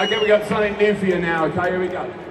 Okay, we got something new for you now, okay? Here we go.